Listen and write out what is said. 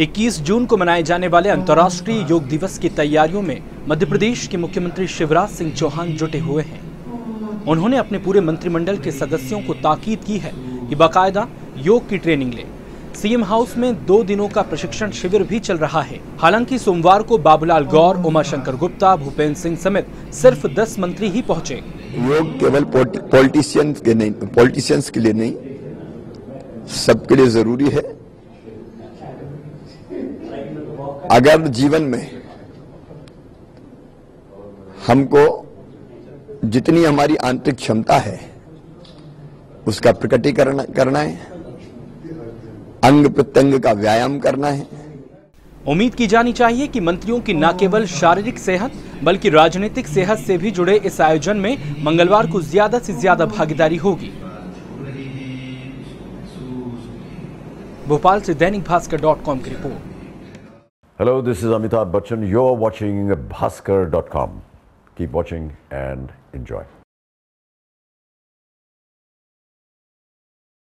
21 जून को मनाए जाने वाले अंतर्राष्ट्रीय योग दिवस की तैयारियों में मध्य प्रदेश के मुख्यमंत्री शिवराज सिंह चौहान जुटे हुए हैं। उन्होंने अपने पूरे मंत्रिमंडल के सदस्यों को ताकीद की है कि बाकायदा योग की ट्रेनिंग लें। सीएम हाउस में दो दिनों का प्रशिक्षण शिविर भी चल रहा है। हालाँकि सोमवार को बाबूलाल गौर, उमाशंकर गुप्ता भूपेन्द्र सिंह समेत सिर्फ़ 10 मंत्री ही पहुँचे। योग केवल पॉलिटिशियंस के नहीं, पॉलिटिशियंस के लिए नहीं, सबके लिए ज़रूरी है। अगर जीवन में हमको जितनी हमारी आंतरिक क्षमता है, उसका प्रकटीकरण करना है, अंग प्रत्यंग का व्यायाम करना है। उम्मीद की जानी चाहिए कि मंत्रियों की न केवल शारीरिक सेहत, बल्कि राजनीतिक सेहत से भी जुड़े इस आयोजन में मंगलवार को ज़्यादा से ज़्यादा भागीदारी होगी। भोपाल से दैनिक भास्कर डॉट कॉम की report. Hello, this is Amitabh Bachchan. You're watching Bhaskar.com. Keep watching and enjoy.